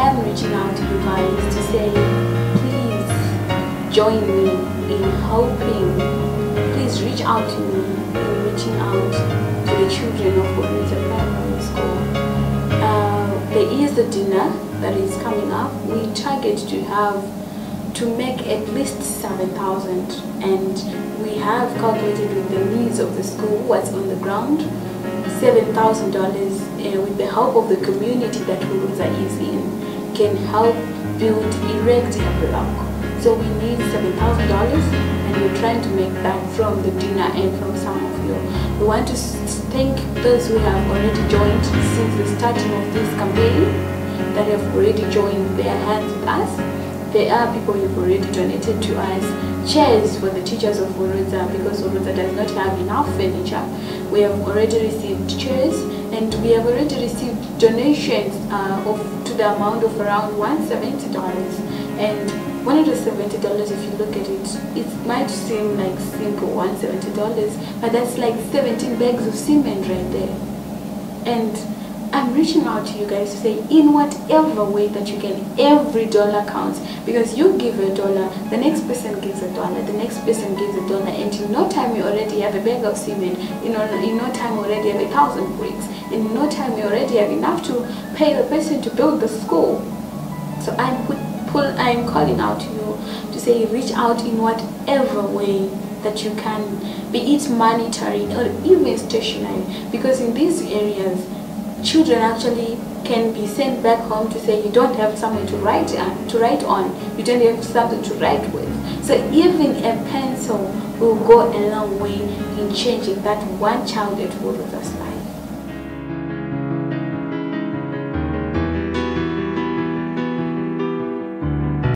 I'm reaching out to you guys to say, please join me in helping. Please reach out to me in reaching out to the children of Hurudza Primary School. Uh, there is a dinner that is coming up. We target to have to make at least 7,000 and we have calculated with the needs of the school what's on the ground $7,000 uh, with the help of the community that Hurudza is in can help build erect a block so we need $7,000 and we're trying to make that from the dinner and from some of you we want to thank those who have already joined since the starting of this campaign that have already joined their hands with us there are people who've already donated to us chairs for the teachers of Hurudza because Hurudza does not have enough furniture. We have already received chairs and we have already received donations uh, of, the amount of around $170 and $170 if you look at it, it might seem like simple $170 but that's like 17 bags of cement right there. And I'm reaching out to you guys to say in whatever way that you can, every dollar counts. Because you give a dollar, the next person gives a dollar, the next person gives a dollar and in no time you already have a bag of cement, in no, in no time you already have a thousand bricks, already have enough to pay the person to build the school. So I'm, pull, I'm calling out to you to say reach out in whatever way that you can, be it monetary or even stationary because in these areas children actually can be sent back home to say you don't have something to write uh, to write on, you don't have something to write with. So even a pencil will go a long way in changing that one child at Wolver's life.